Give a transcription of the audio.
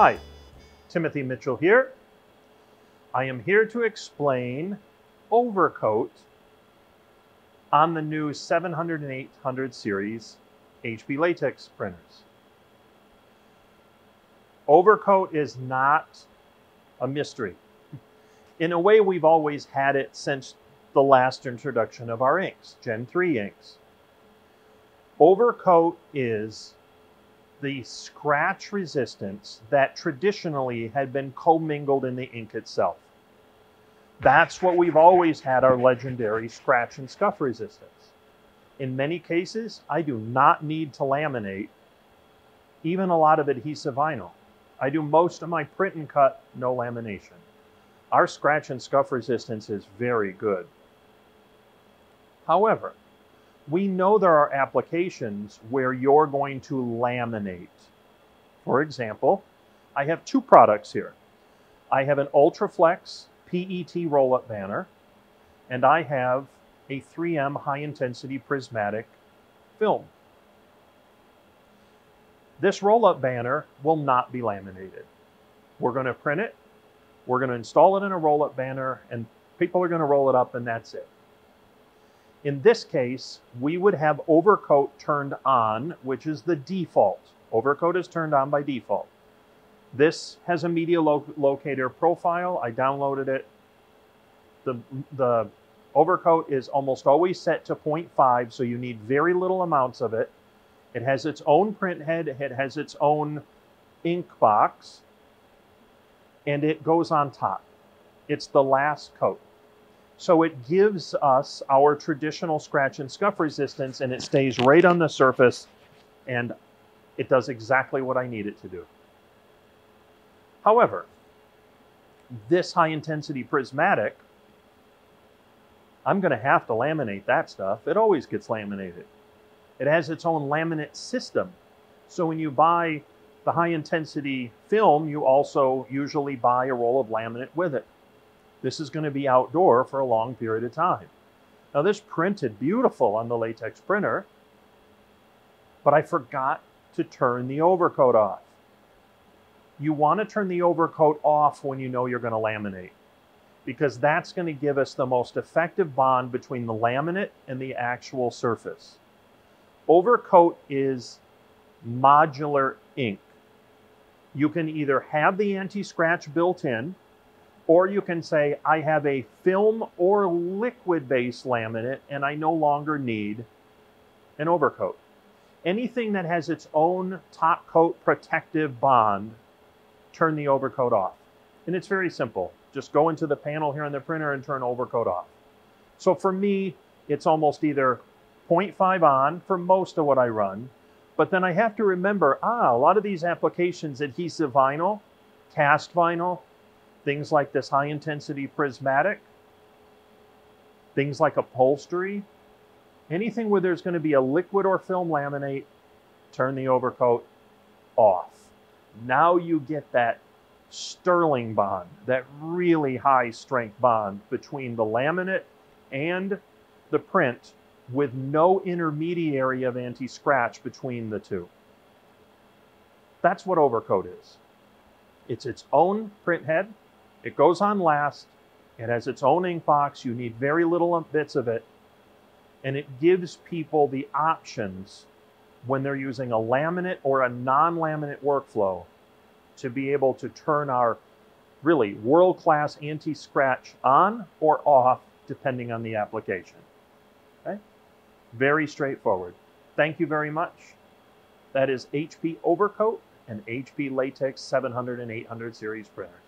Hi, Timothy Mitchell here. I am here to explain overcoat on the new 700 and 800 series HP latex printers. Overcoat is not a mystery. In a way, we've always had it since the last introduction of our inks, Gen 3 inks. Overcoat is the scratch resistance that traditionally had been commingled in the ink itself. That's what we've always had our legendary scratch and scuff resistance. In many cases, I do not need to laminate even a lot of adhesive vinyl. I do most of my print and cut, no lamination. Our scratch and scuff resistance is very good. However, we know there are applications where you're going to laminate. For example, I have two products here. I have an Ultraflex PET roll-up banner, and I have a 3M high-intensity prismatic film. This roll-up banner will not be laminated. We're going to print it, we're going to install it in a roll-up banner, and people are going to roll it up, and that's it. In this case, we would have overcoat turned on, which is the default. Overcoat is turned on by default. This has a media lo locator profile. I downloaded it. The, the overcoat is almost always set to 0.5, so you need very little amounts of it. It has its own print head. It has its own ink box. And it goes on top. It's the last coat. So it gives us our traditional scratch and scuff resistance and it stays right on the surface and it does exactly what I need it to do. However, this high intensity prismatic, I'm going to have to laminate that stuff. It always gets laminated. It has its own laminate system. So when you buy the high intensity film, you also usually buy a roll of laminate with it. This is going to be outdoor for a long period of time. Now this printed beautiful on the latex printer, but I forgot to turn the overcoat off. You want to turn the overcoat off when you know you're going to laminate because that's going to give us the most effective bond between the laminate and the actual surface. Overcoat is modular ink. You can either have the anti-scratch built in, or you can say, I have a film or liquid-based laminate and I no longer need an overcoat. Anything that has its own top coat protective bond, turn the overcoat off. And it's very simple. Just go into the panel here on the printer and turn overcoat off. So for me, it's almost either 0.5 on for most of what I run, but then I have to remember, ah, a lot of these applications, adhesive vinyl, cast vinyl, things like this high intensity prismatic, things like upholstery, anything where there's going to be a liquid or film laminate, turn the overcoat off. Now you get that sterling bond, that really high strength bond between the laminate and the print with no intermediary of anti-scratch between the two. That's what overcoat is. It's its own print head, it goes on last. It has its own ink box. You need very little bits of it. And it gives people the options when they're using a laminate or a non-laminate workflow to be able to turn our really world-class anti-scratch on or off depending on the application. Okay? Very straightforward. Thank you very much. That is HP Overcoat and HP Latex 700 and 800 series printers.